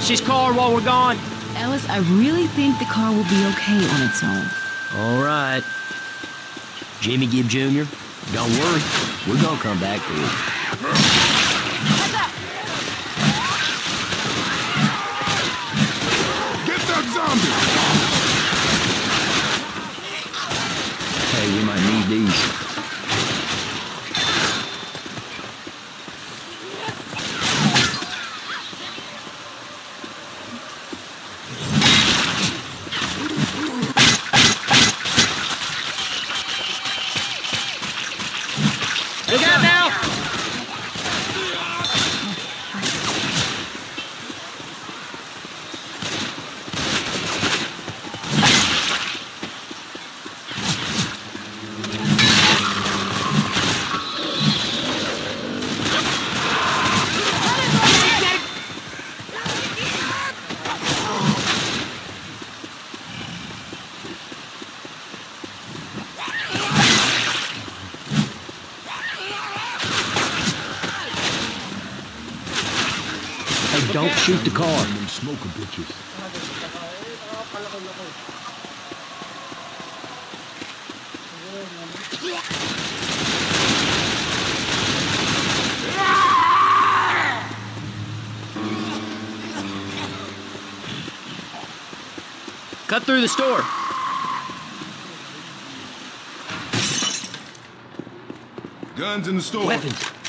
Hey, can watch this car while we're gone? Ellis, I really think the car will be okay on its own. All right. Jimmy Gibbs Jr., don't worry. We're gonna come back for you. Get that zombie! Hey, we might need these. Look out now! Hey, don't shoot the car. Them smoker bitches. Cut through the store. Guns in the store. Weapons.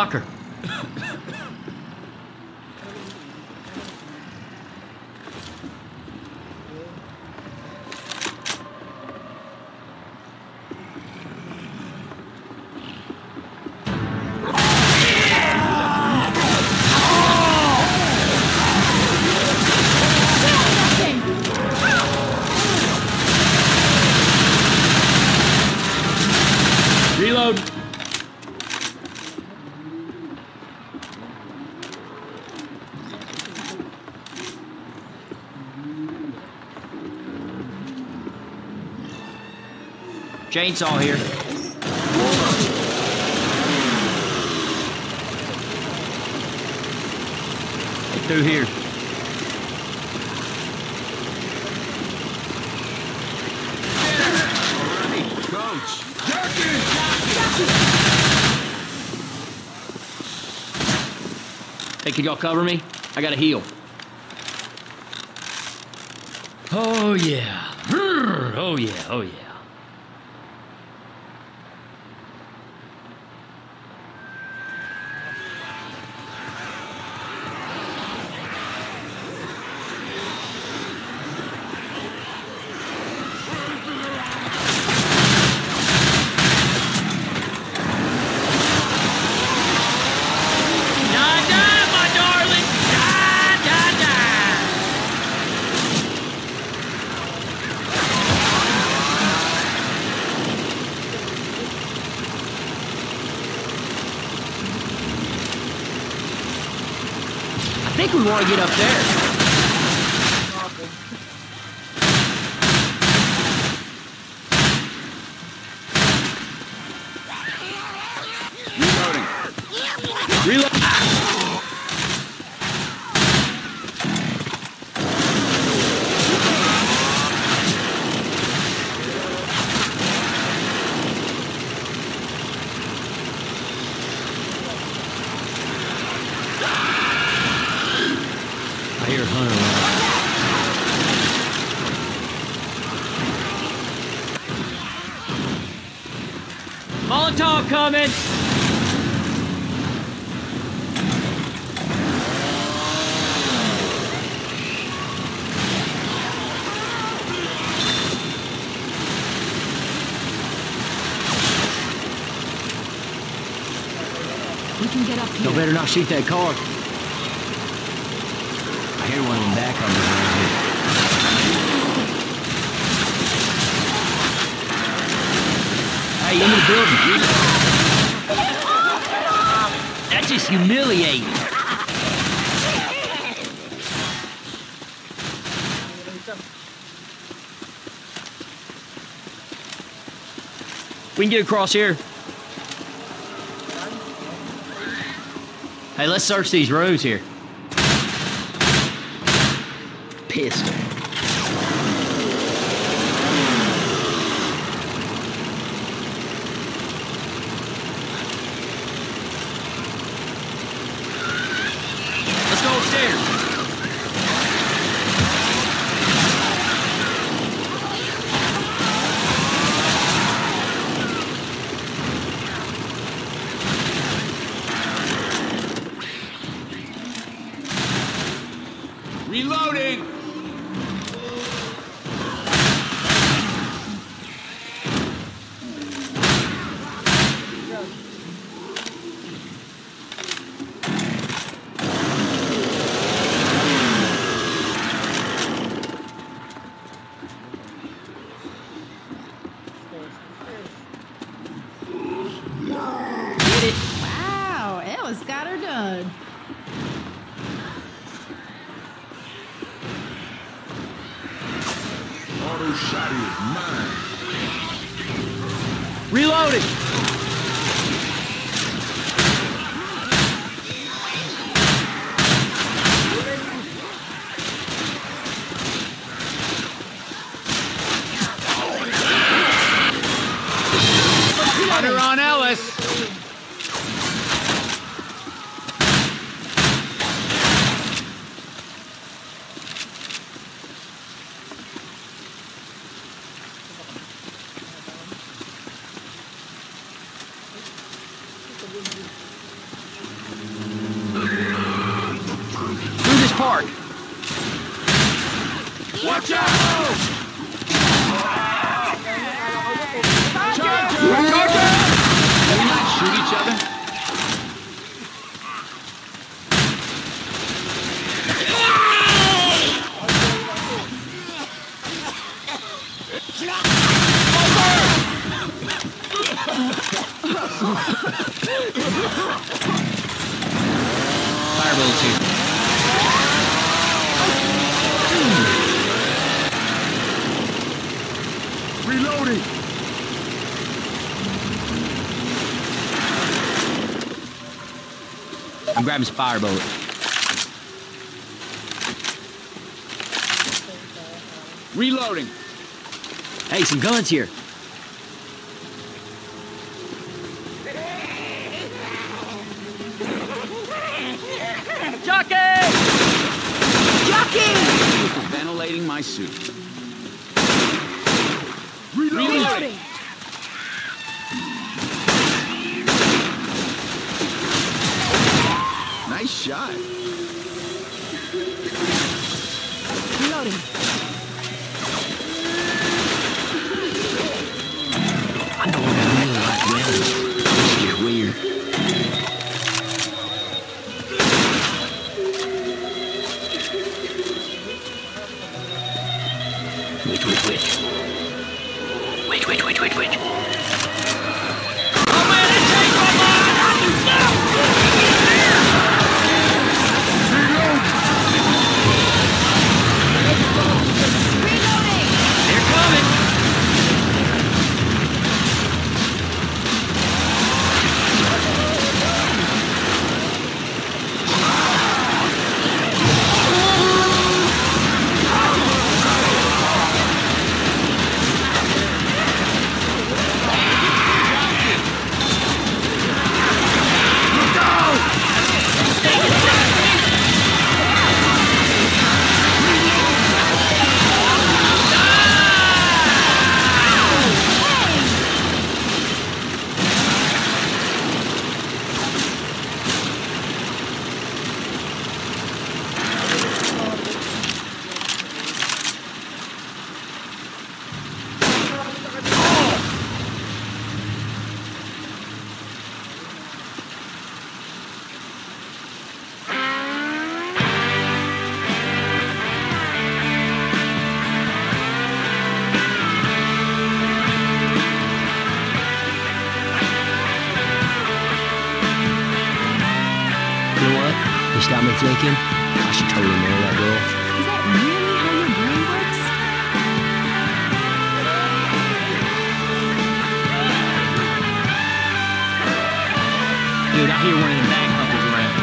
Open Chainsaw here. Through here. Hey, can y'all cover me? I gotta heal. Oh, yeah. Oh, yeah. Oh, yeah. Get up there. Reloading. Reload. I hear Hunter around. Molotov coming! We can get up here. Y'all better not shoot that car. I hear one of them back on the around here. Hey, into the building. That's just humiliating. We can get across here. Hey, let's search these rooms here. Pistol. Fire bullets here. Reloading. I'm grabbing some fire bullet. Reloading. Hey, some guns here. Hear one of them bag around.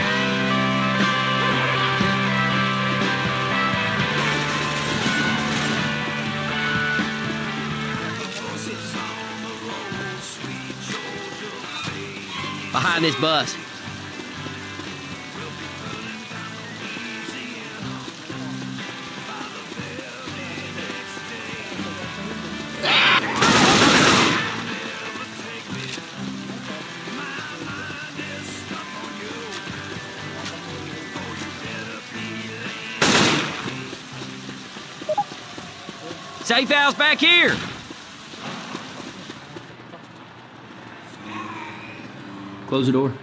Behind this bus. Safe house back here. Close the door.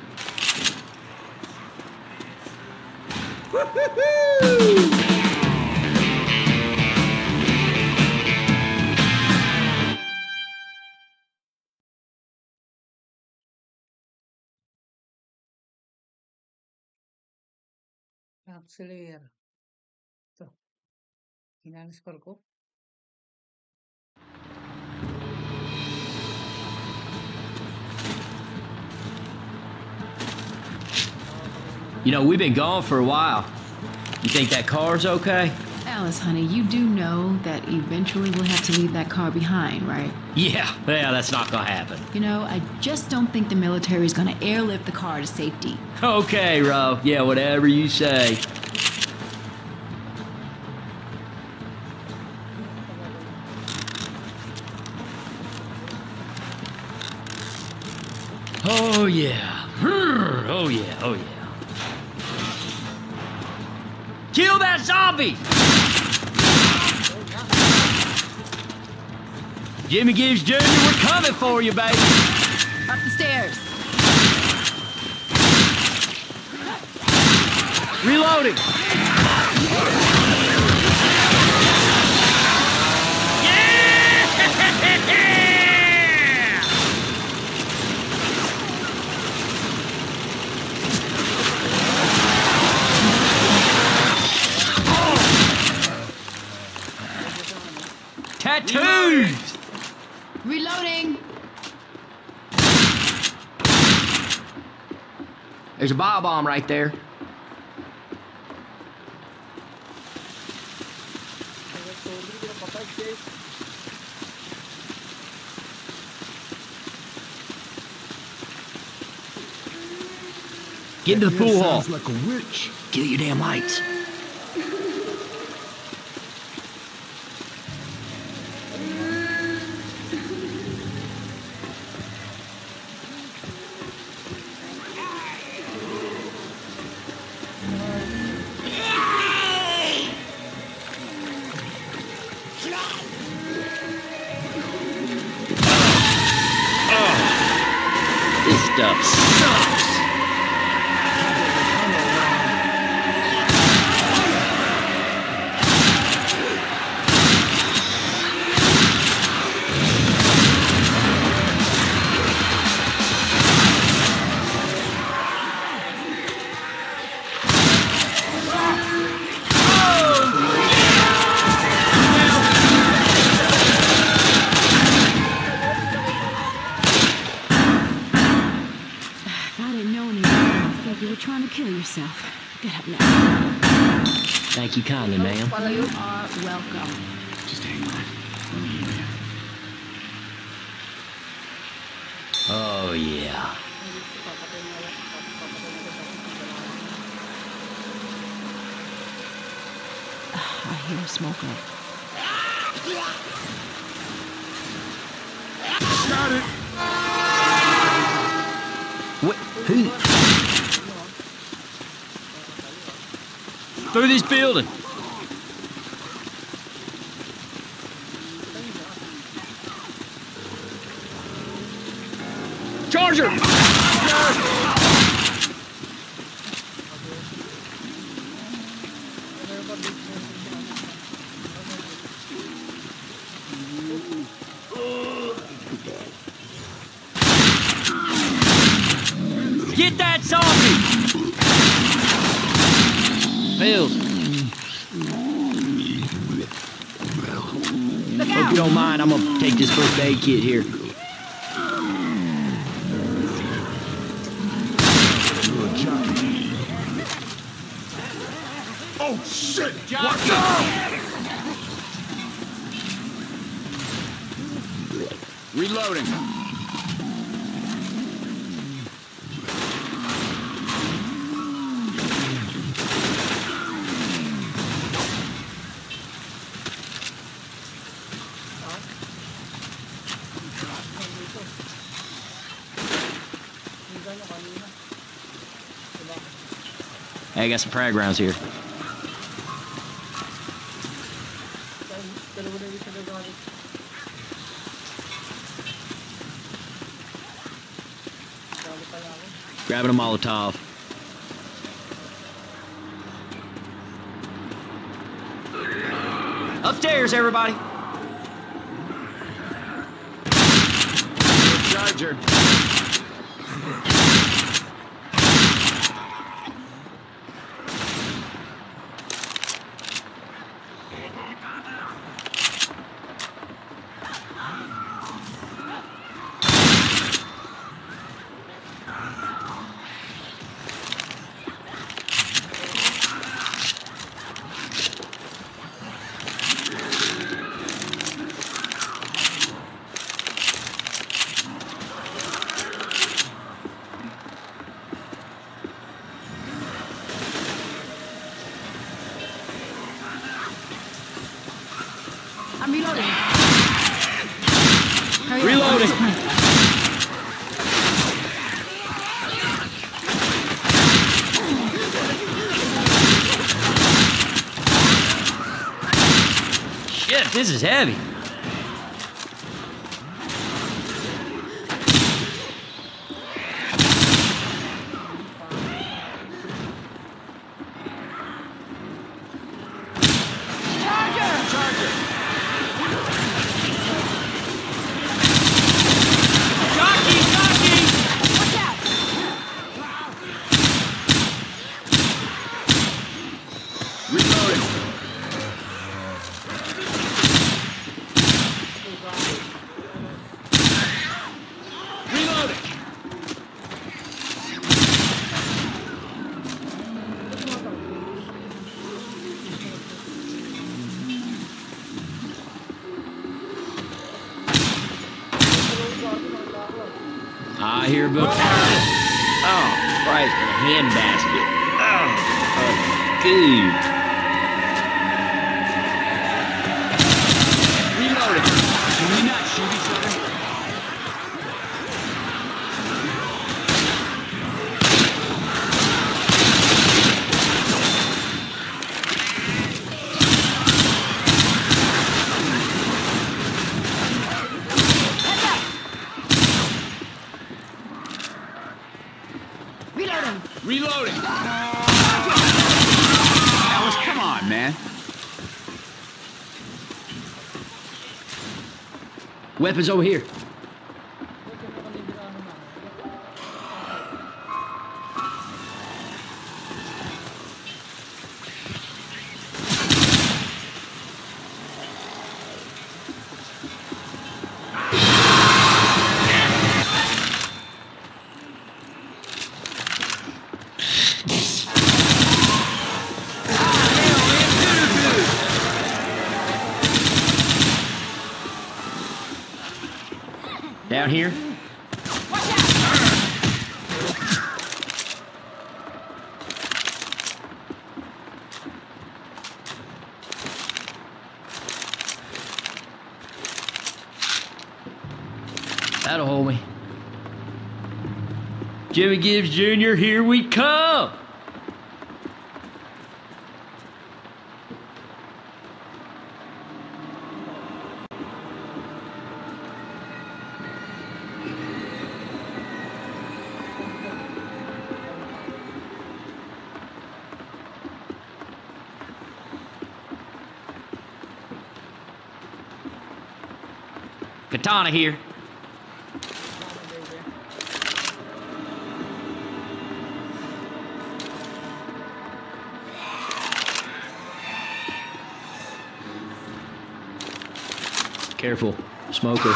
Acelera. Tuh. Ginahan score You know, we've been gone for a while. You think that car's okay? Ellis, honey, you do know that eventually we'll have to leave that car behind, right? Yeah, yeah, that's not gonna happen. You know, I just don't think the military is going to airlift the car to safety. Okay, Ro. Yeah, whatever you say. Oh, yeah. Hmm, oh, yeah. Oh, yeah. Kill that zombie! Jimmy Gibbs Jr., we're coming for you, baby. Up the stairs. Reloading. Yeah! Tattoos! Reloading. There's a bile bomb right there. Get into the pool hall. Like a witch. Kill your damn lights. Reloading. Hey, I got some frag rounds here. Grabbing a Molotov. Upstairs, everybody. this is heavy. handbasket. Oh, a dude. weapons over here. Gibbs Jr., here we come. Katana here. Careful, smoker.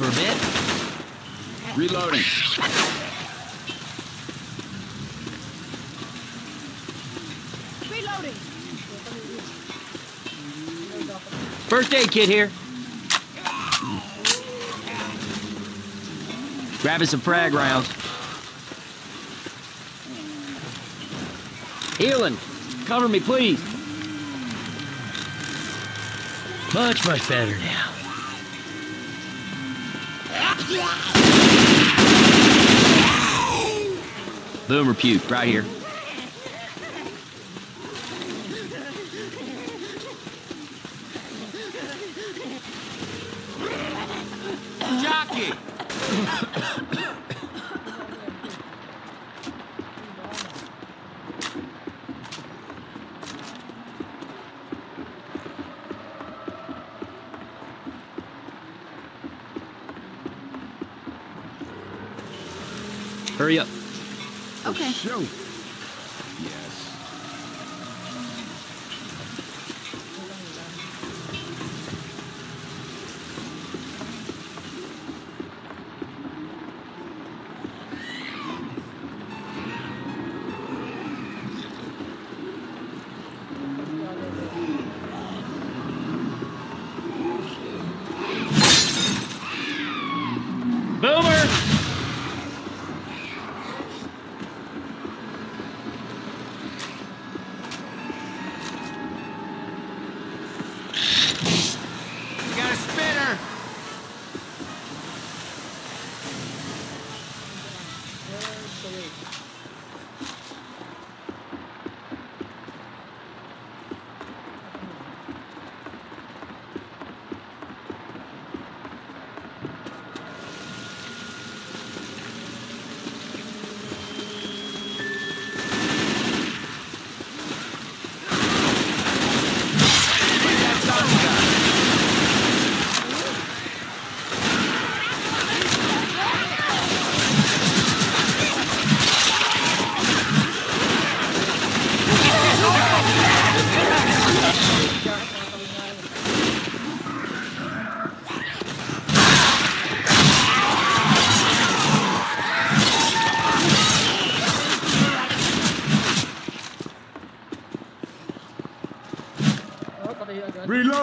For a bit. Reloading. Reloading. First aid kit here. Grabbing some frag rounds. Healing. Cover me, please. Much, much better now. Boomer puke, right here.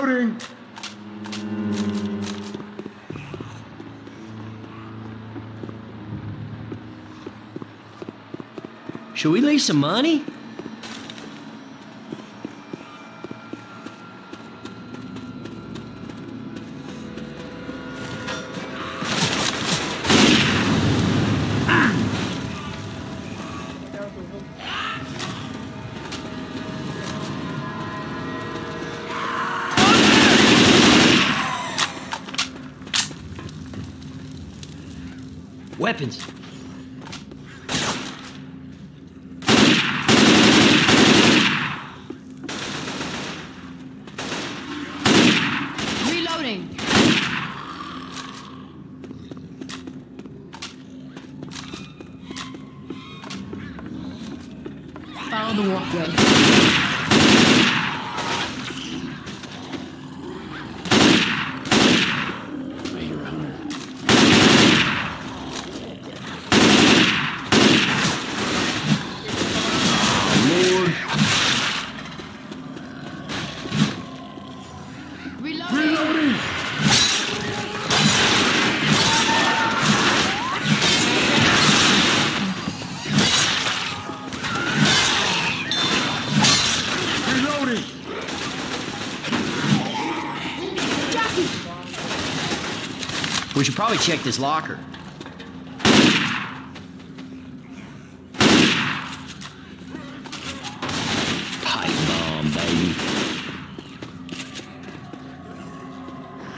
Should we leave some money? Weapons. probably checked his locker. Pipe bomb, baby.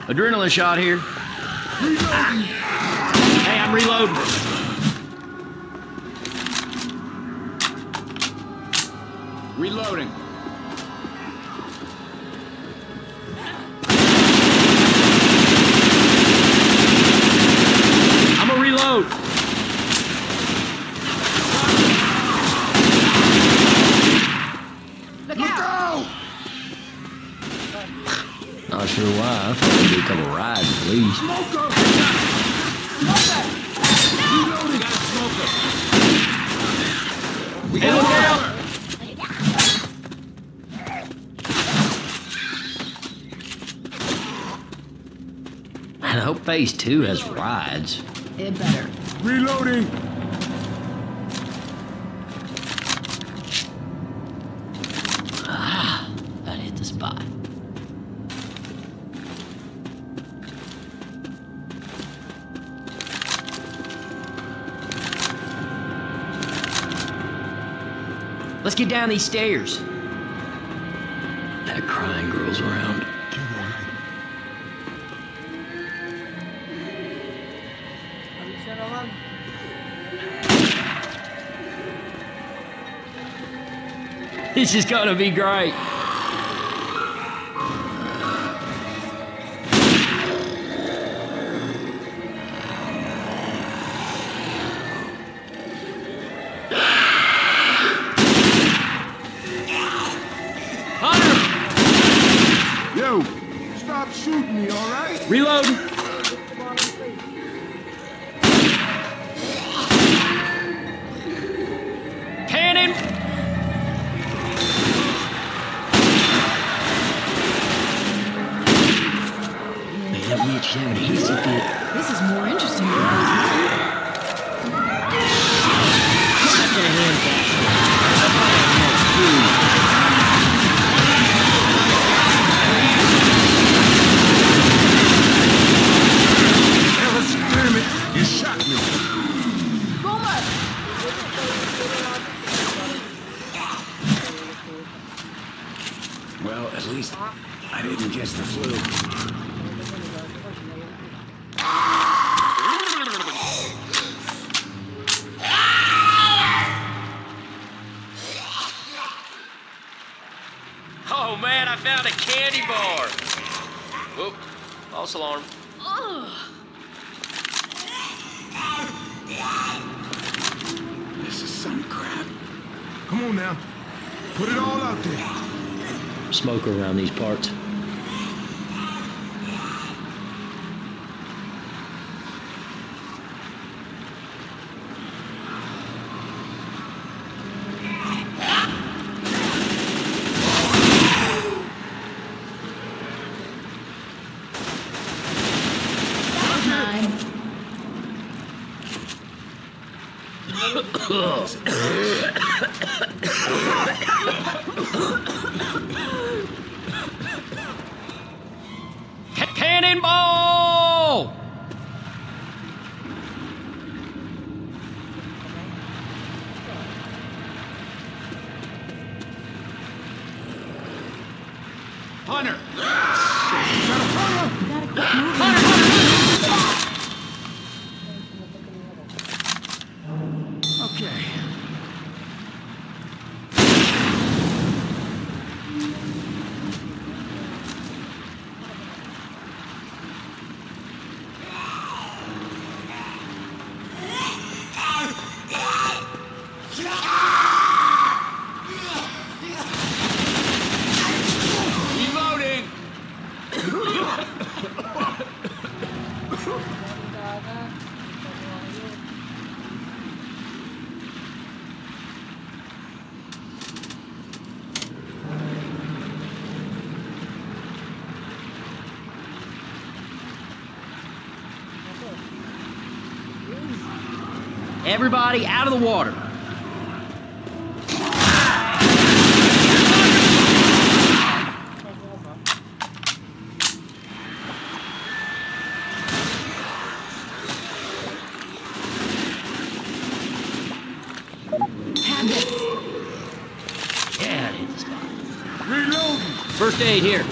Adrenaline shot here. Ah. Hey, I'm reloading. Phase 2 has rides. It better. Reloading! Ah, that hit the spot. Let's get down these stairs. This is going to be great. Oh. Everybody out of the water. First aid here.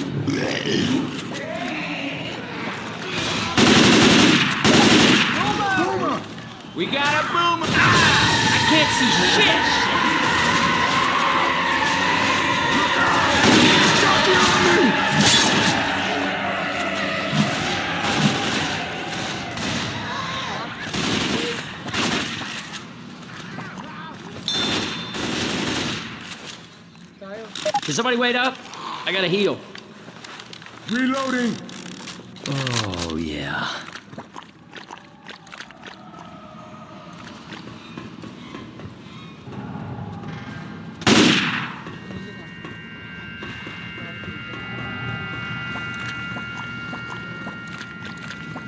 to heal. Reloading! Oh, yeah.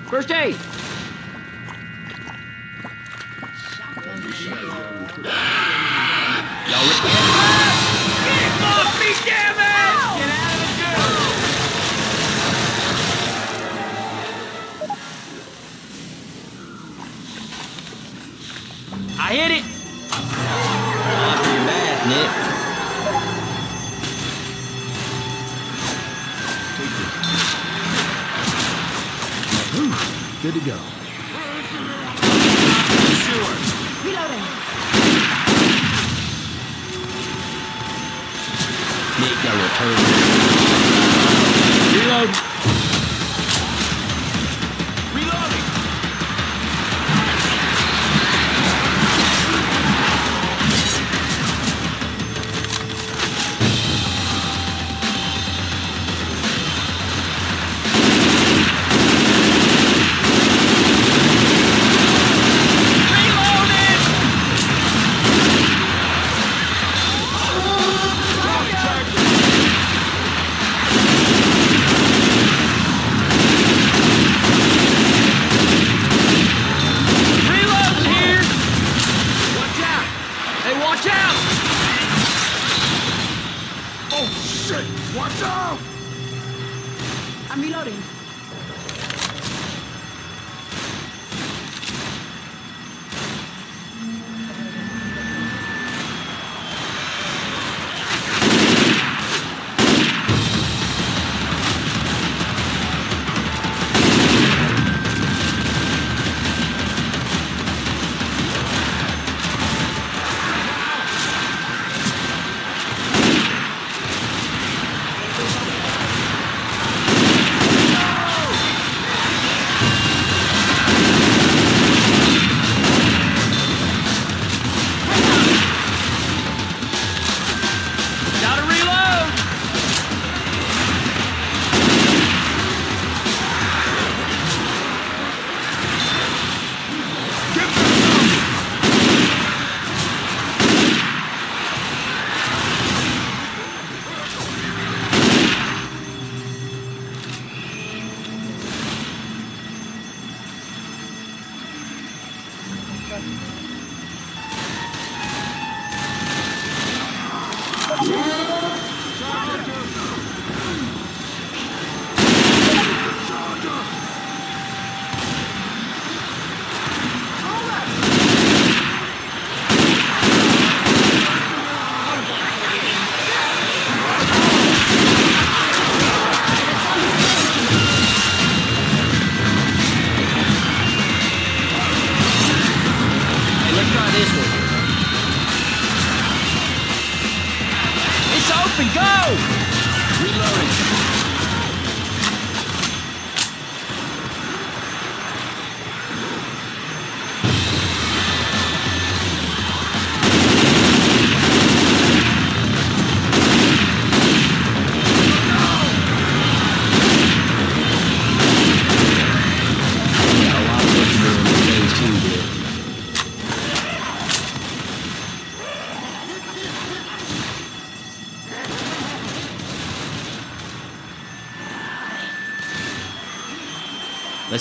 First aid! Y'all ready?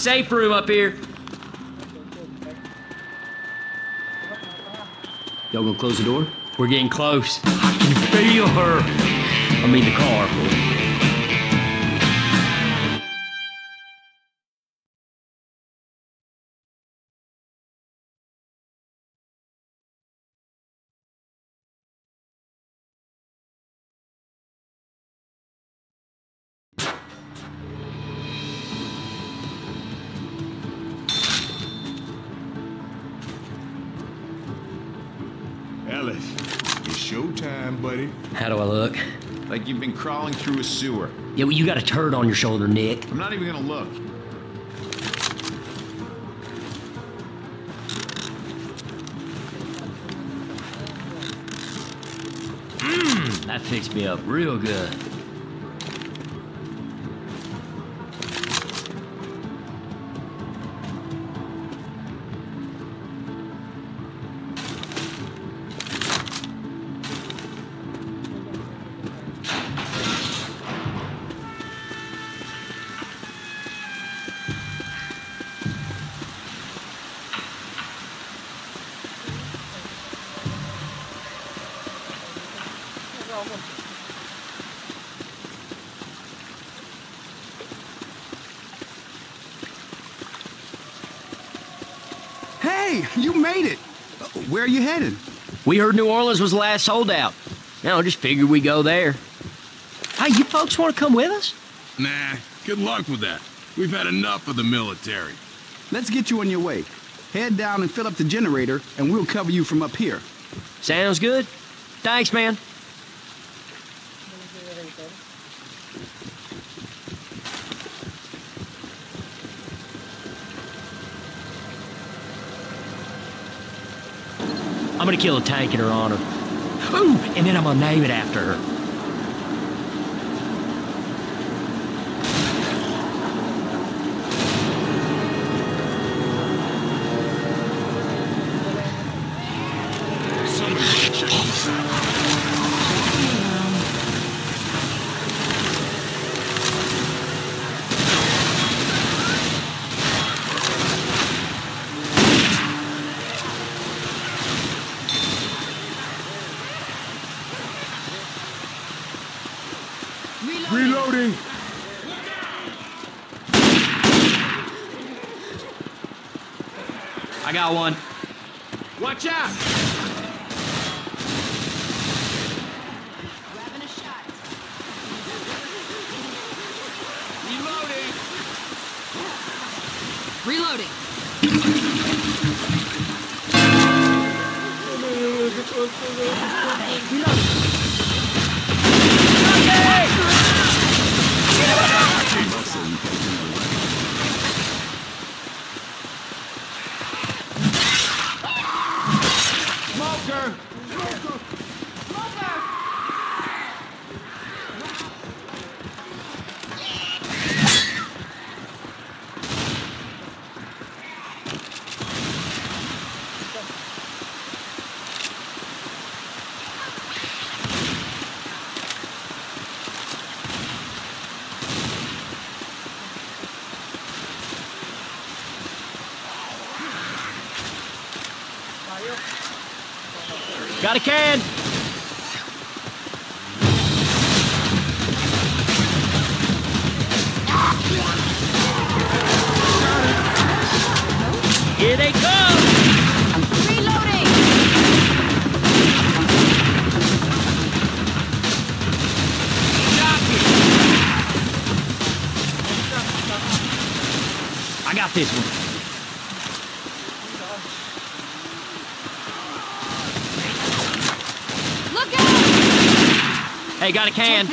safe room up here. Y'all gonna close the door? We're getting close. I can feel her. I mean the car. Ellis, it's showtime, buddy. How do I look? Like you've been crawling through a sewer. Yeah, well, you got a turd on your shoulder, Nick. I'm not even gonna look. Mmm, that fixed me up real good. Heard New Orleans was the last holdout. Now, I just figured we go there. Hey, you folks want to come with us? Nah, good luck with that. We've had enough of the military. Let's get you on your way. Head down and fill up the generator, and we'll cover you from up here. Sounds good. Thanks, man. I'm gonna kill a tank in her honor. Ooh, and then I'm gonna name it after her. Somebody check this out. Reloading. I got one. Watch out! Grabbing a shot. Reloading! Reloading. Smoker. Got a can. A can.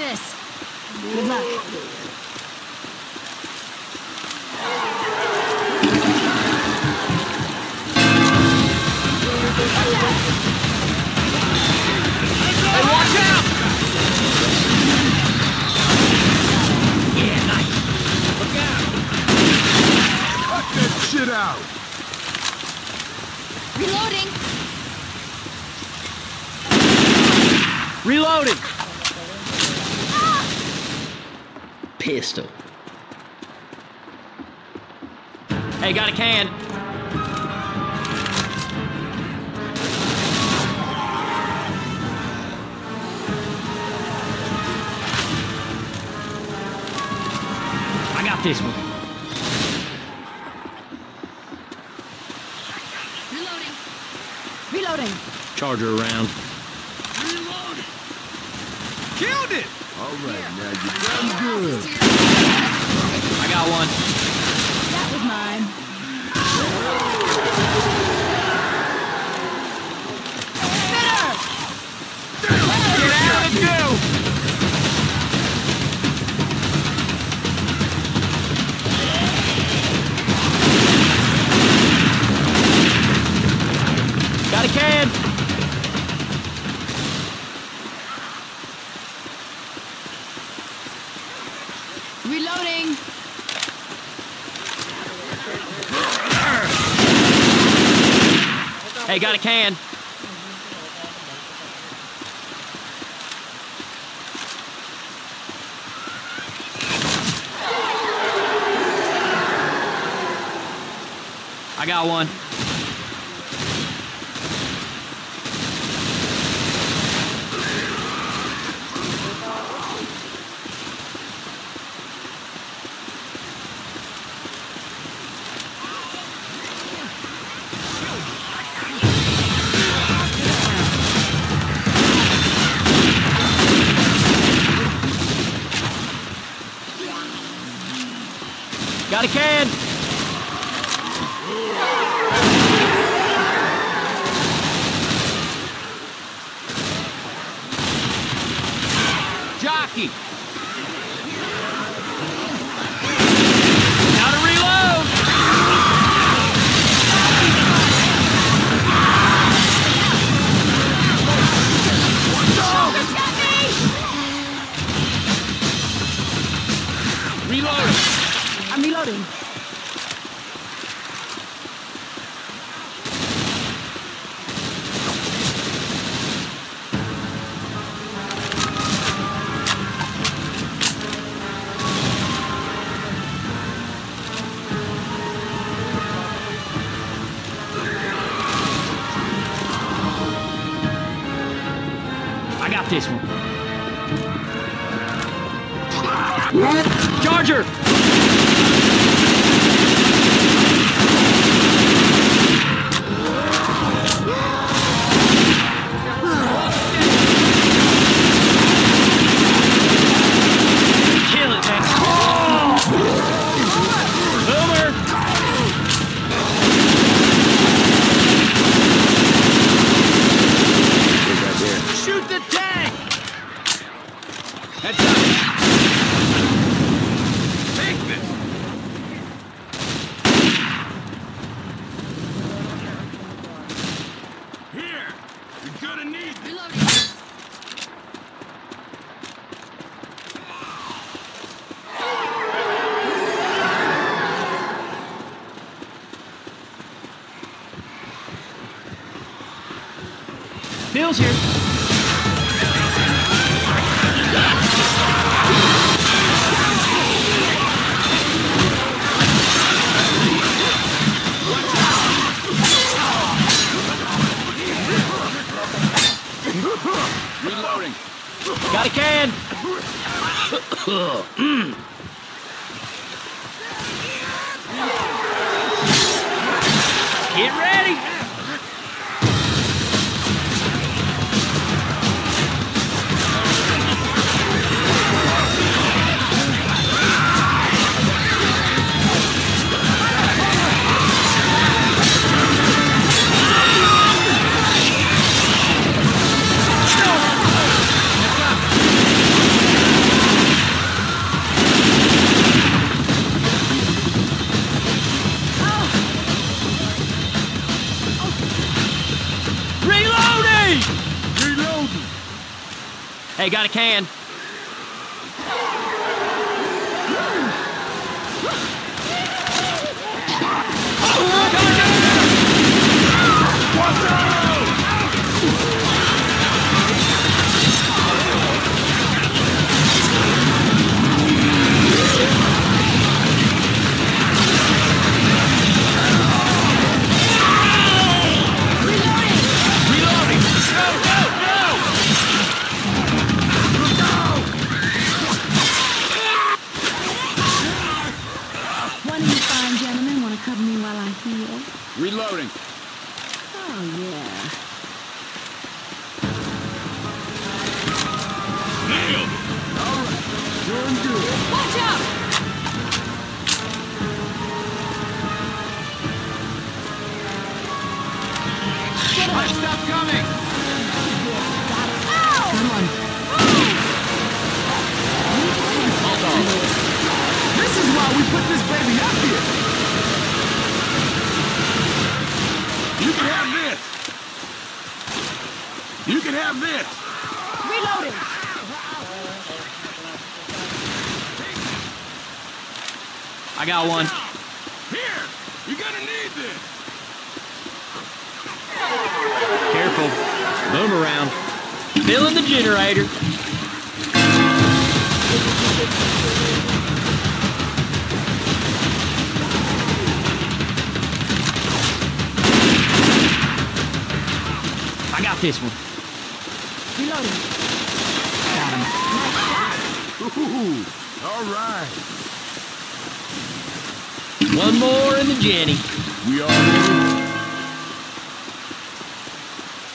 Hey, got a can. I got one. gonna need this. Bill's here. Got a can! Mm. You got a can. I got one. Here. You're gonna need this. Careful. Boom around. Filling the generator. I got this one. Reloading. Ooh. All right. One more in the Jenny. We are ready?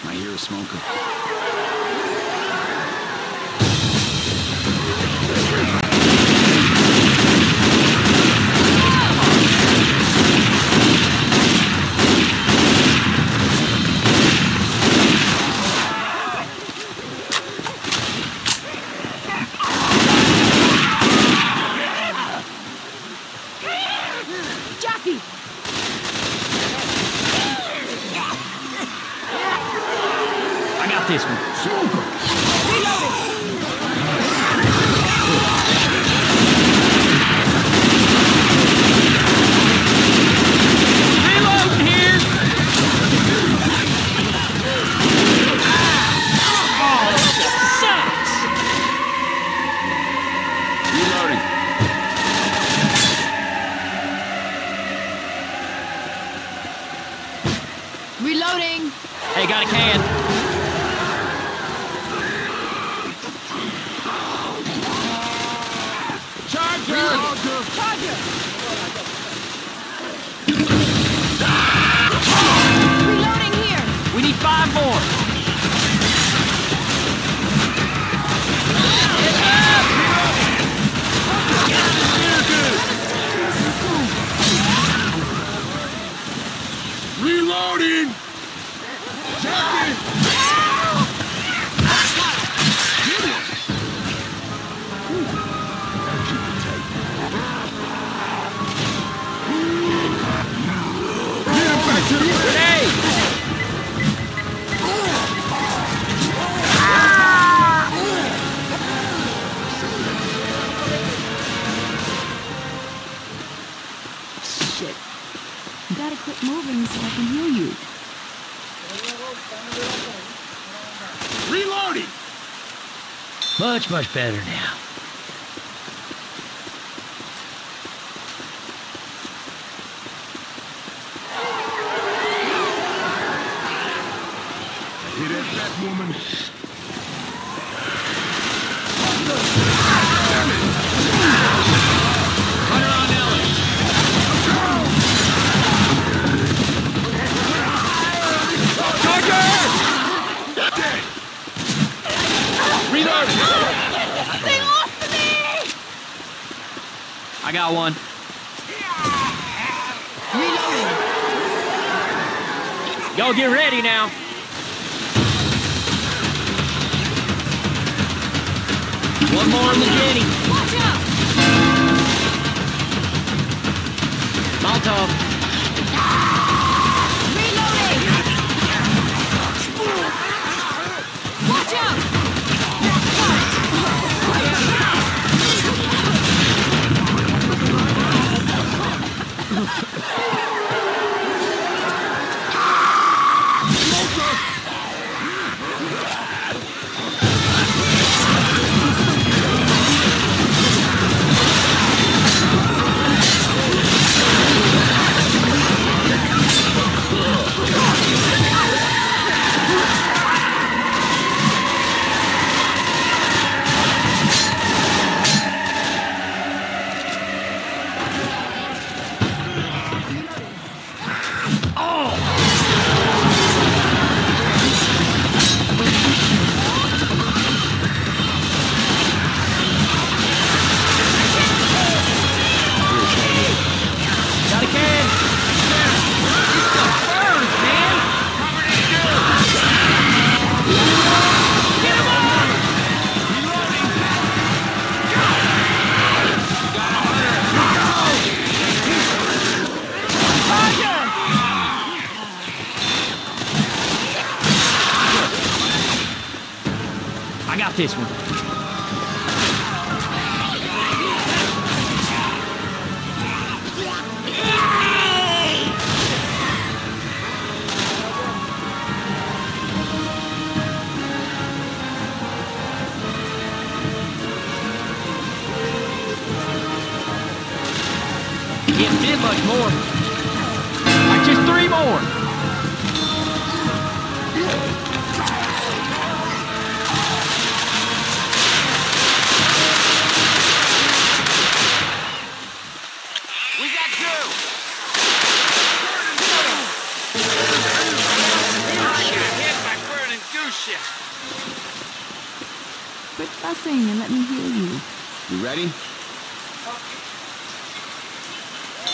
I hear a smoker. Reloading. Much, much better now. Got one. Reloading! Y'all get ready now. One more in the Jenny. Watch out! Molotov. Can't fit much more. Like just three more. We got two. I got hit by burning goose shit. Quit fussing and let me hear you. You ready?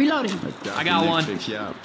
Reloading. I got one. Fix you up.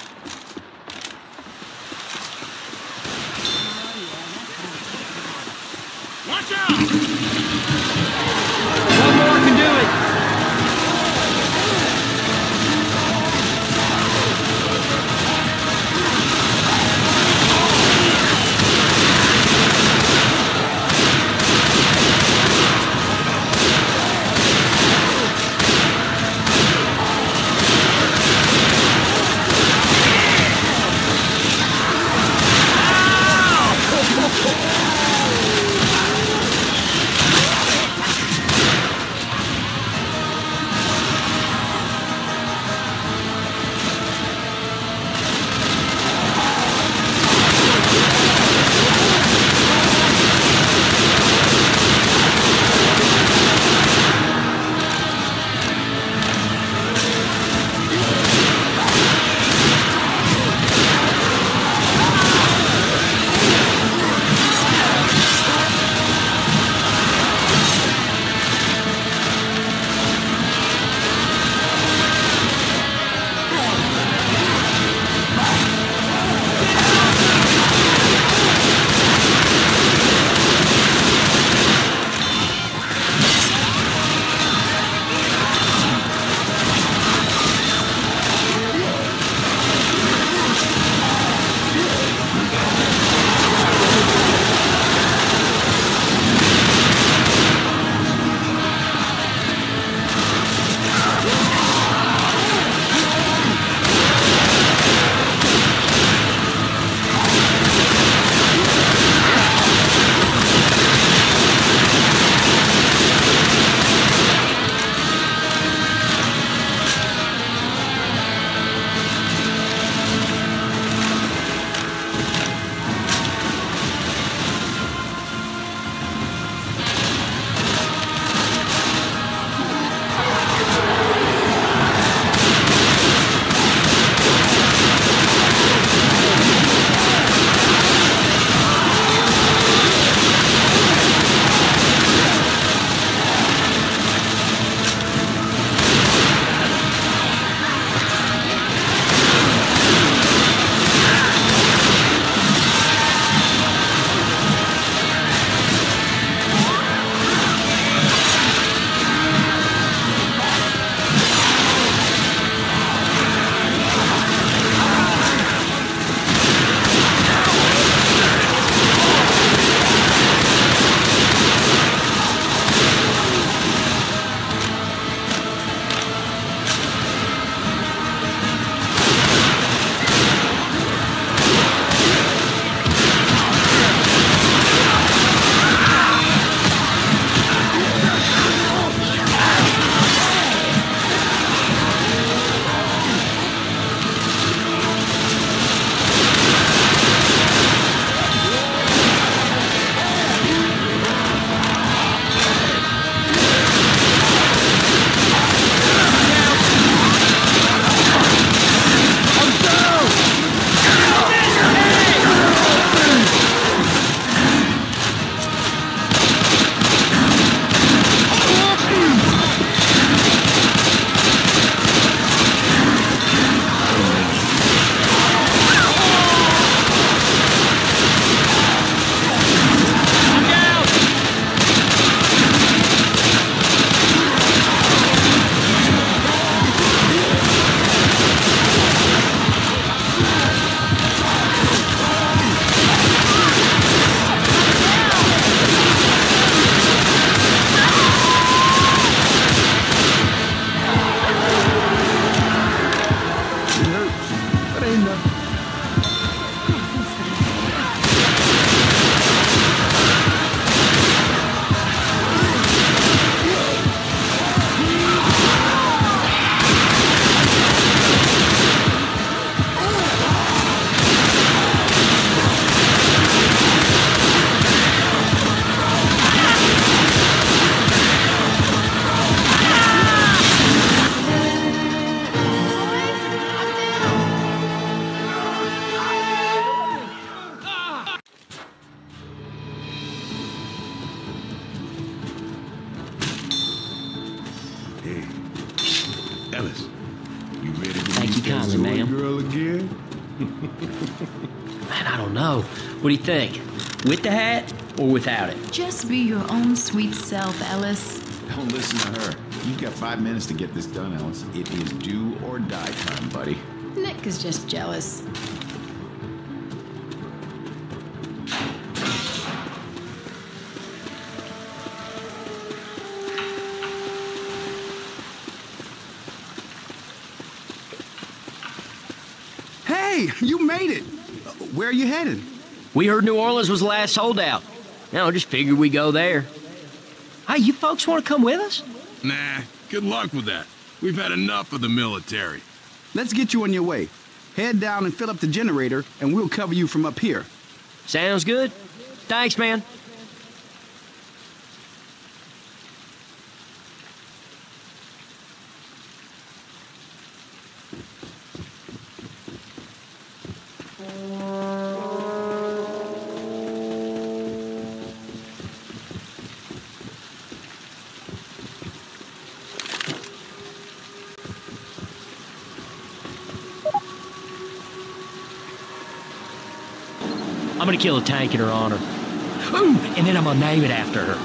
Self, Ellis. Don't listen to her. You've got five minutes to get this done, Ellis. It is do or die time, buddy. Nick is just jealous. Hey, you made it. Where are you headed? We heard New Orleans was the last holdout. Now, I just figured we go there. Hey, you folks want to come with us? Nah, good luck with that. We've had enough of the military. Let's get you on your way. Head down and fill up the generator, and we'll cover you from up here. Sounds good. Thanks, man. Gonna kill a tank in her honor. Ooh, and then I'm gonna name it after her.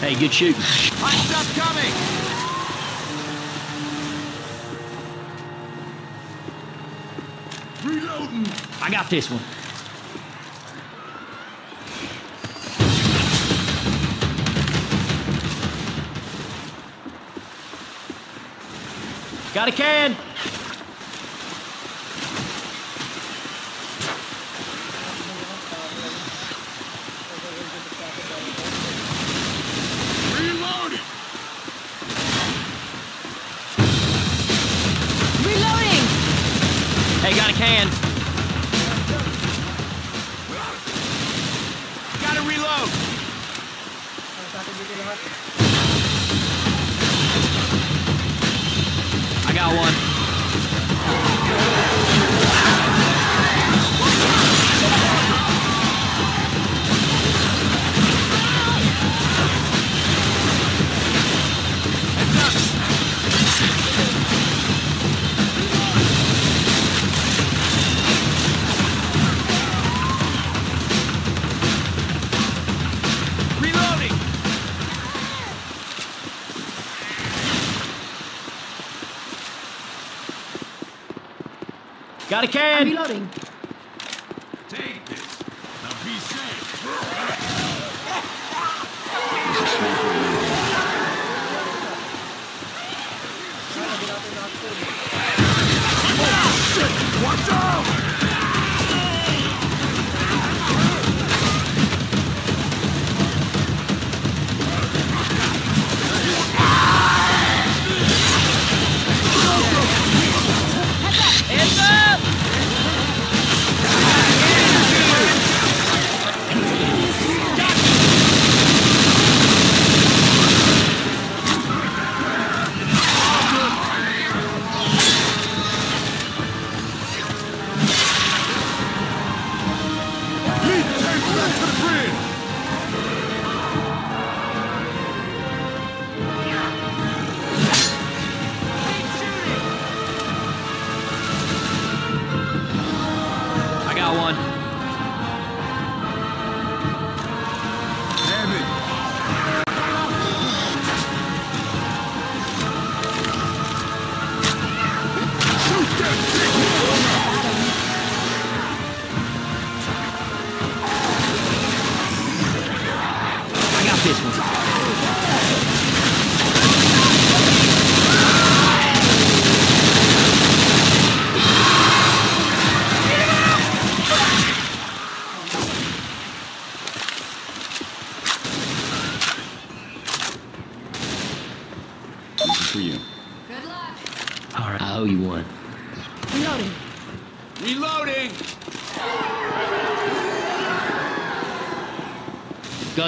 Hey, good shooting. Hot stuff coming! Reloading! I got this one. Got a can. Got a I'm can. reloading.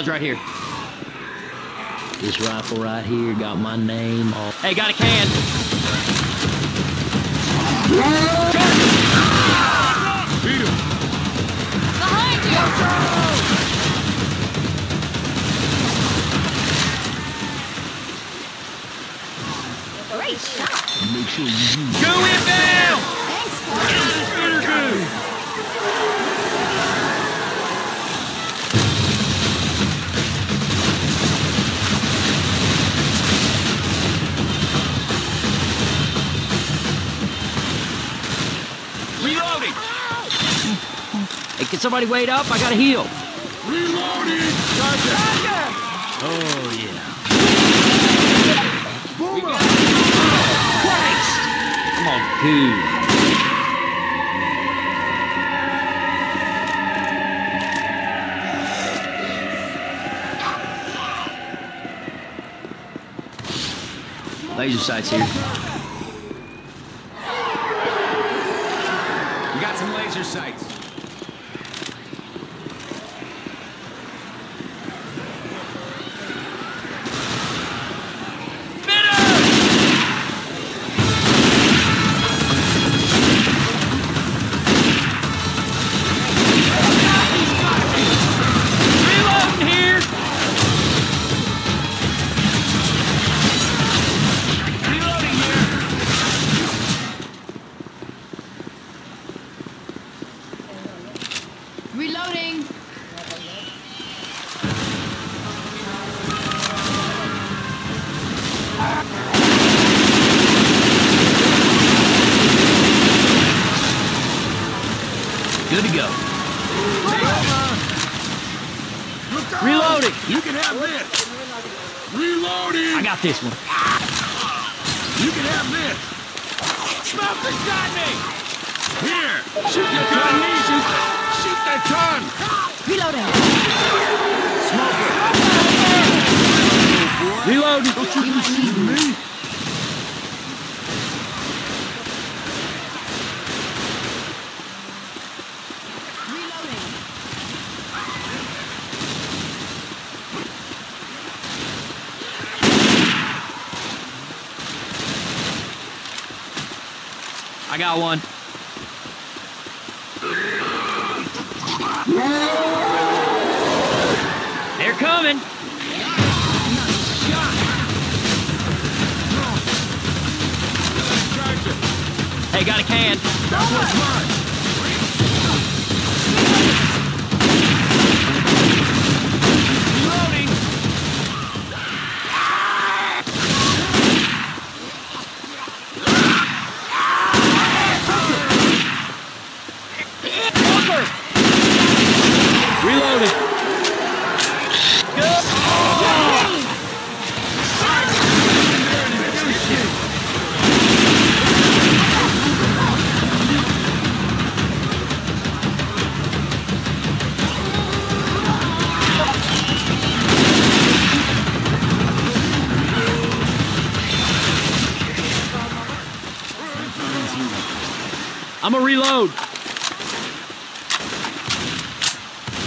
Right here. This rifle right here got my name on. Hey, got a Somebody wait up. I gotta heal. Reloading! Gotcha. Gotcha. Oh, yeah. Boomer! Christ! Come on, dude. Laser sights here.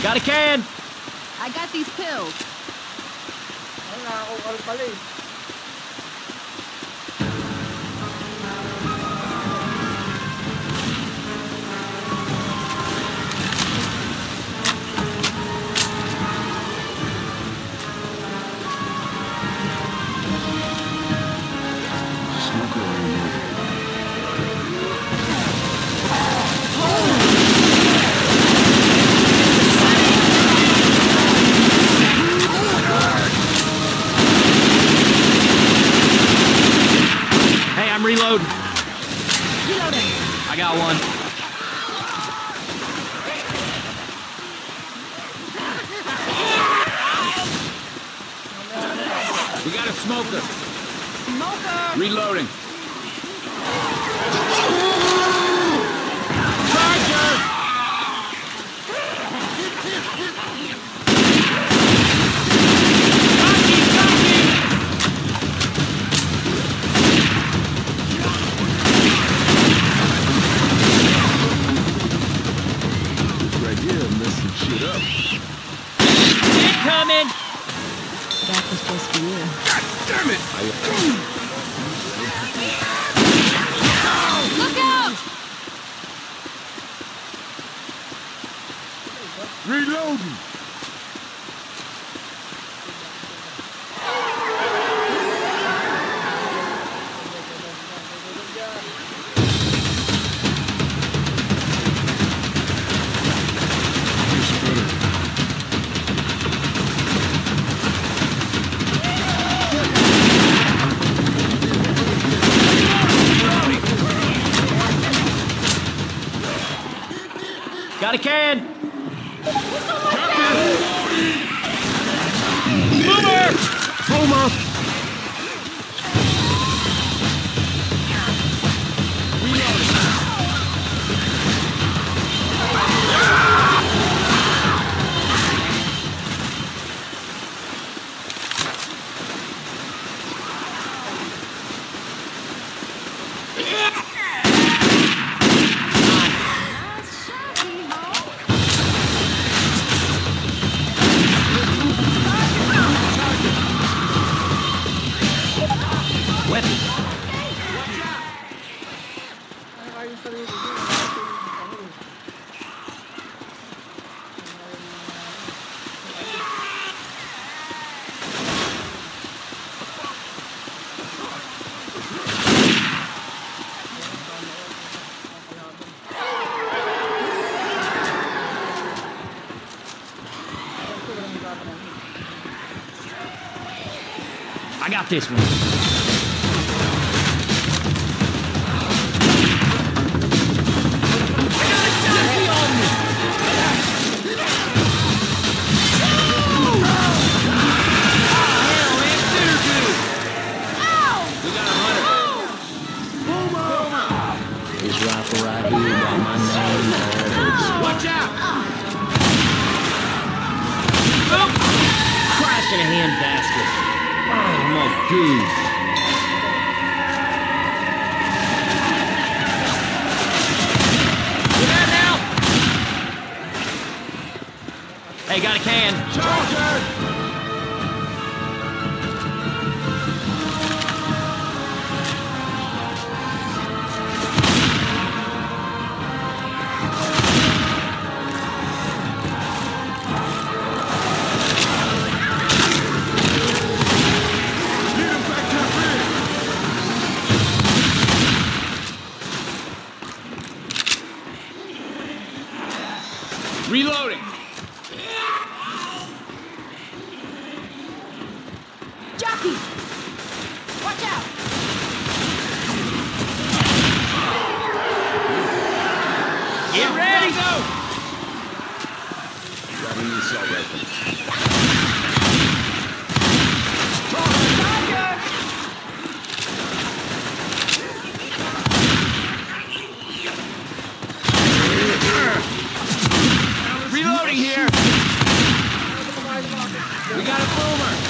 Got a can. I got these pills. Roma this one. here! We got a boomer!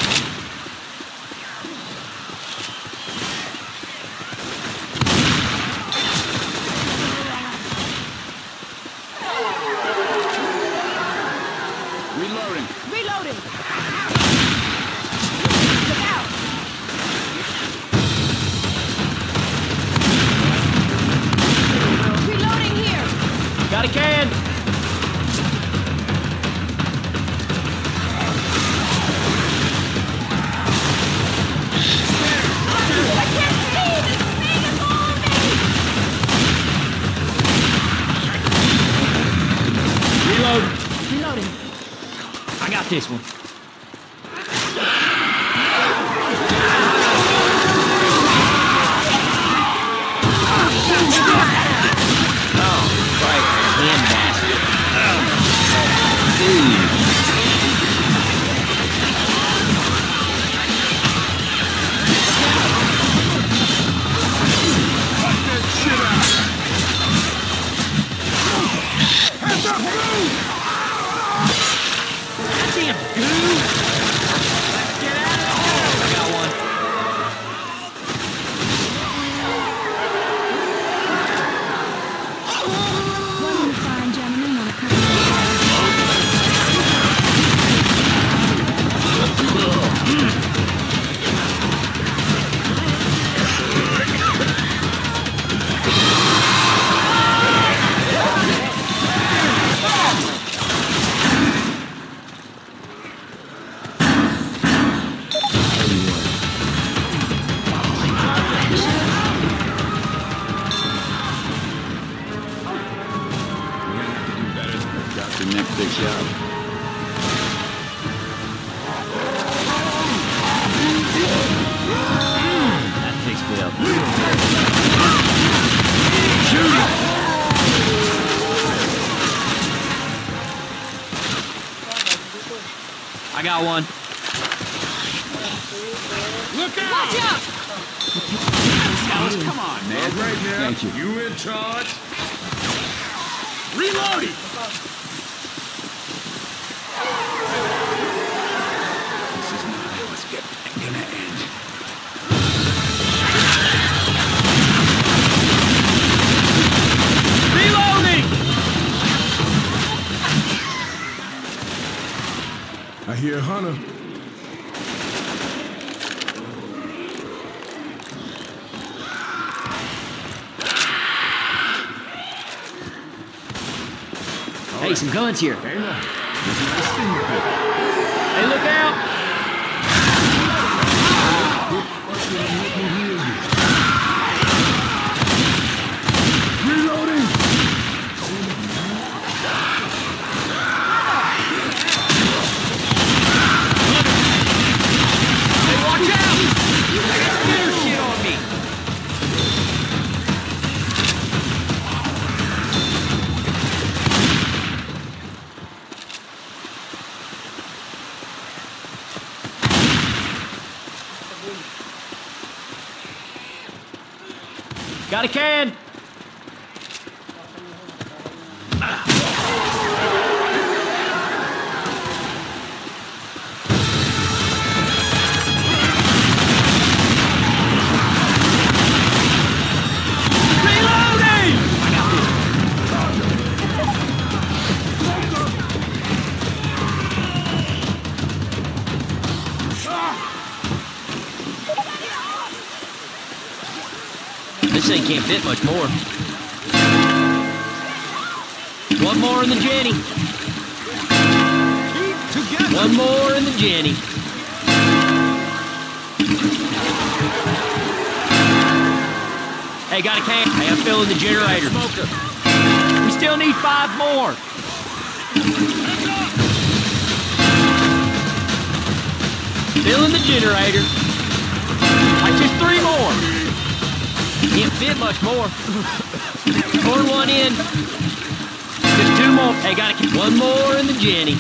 Some guns here. Hang on. This is the stinger pit. Hey, look out! Fit much more. One more in the Jenny. One more in the Jenny. Hey, got a can. Hey, I'm filling the generator. We still need five more! Filling the generator. I just three more! Can't fit much more. Pour one in. Just two more. Hey, got a one more in the Jenny.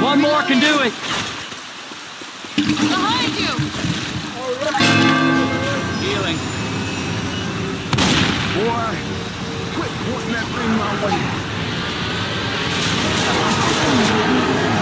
One more can do it! Behind you! All right. Healing. Boy, quit pointing that thing my way.